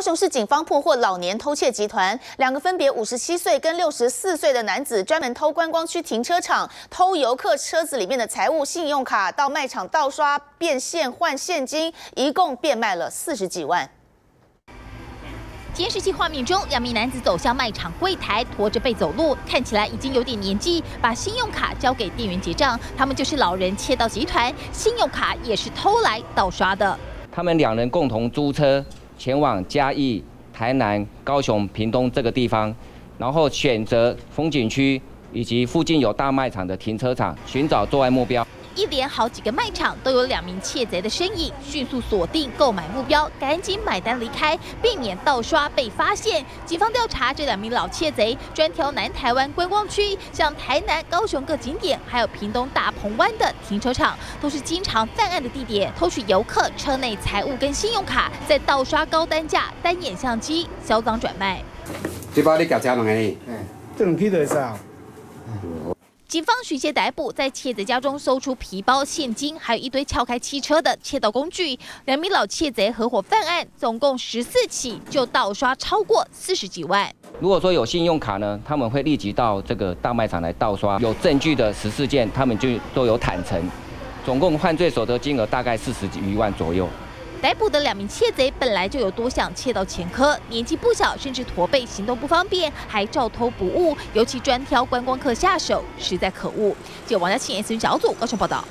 高雄市警方破获老年偷窃集团，两个分别五十七岁跟六十四岁的男子，专门偷观光区停车场，偷游客车子里面的财物、信用卡，到卖场盗刷变现换现金，一共变卖了四十几万。监视器画面中，两名男子走向卖场柜台，拖着背走路，看起来已经有点年纪，把信用卡交给店员结账。他们就是老人窃盗集团，信用卡也是偷来盗刷的。他们两人共同租车前往嘉义、台南、高雄、屏东这个地方，然后选择风景区以及附近有大卖场的停车场，寻找作案目标。一连好几个卖场都有两名窃贼的身影，迅速锁定购买目标，赶紧买单离开，避免盗刷被发现。警方调查，这两名老窃贼专挑南台湾观光区，像台南、高雄各景点，还有屏东大鹏湾的停车场，都是经常犯案的地点，偷取游客车内财物跟信用卡，再盗刷高单价单眼相机，销赃转卖。这包你夹车问你，这种批的少。警方巡线逮捕，在窃贼家中搜出皮包、现金，还有一堆撬开汽车的窃盗工具。两名老窃贼合伙犯案，总共十四起，就盗刷超过四十几万。如果说有信用卡呢，他们会立即到这个大卖场来盗刷。有证据的十四件，他们就都有坦诚，总共犯罪所得金额大概四十余万左右。逮捕的两名窃贼本来就有多项窃盗前科，年纪不小，甚至驼背，行动不方便，还照偷不误，尤其专挑观光客下手，实在可恶。记者王家庆 S 小组高雄报道。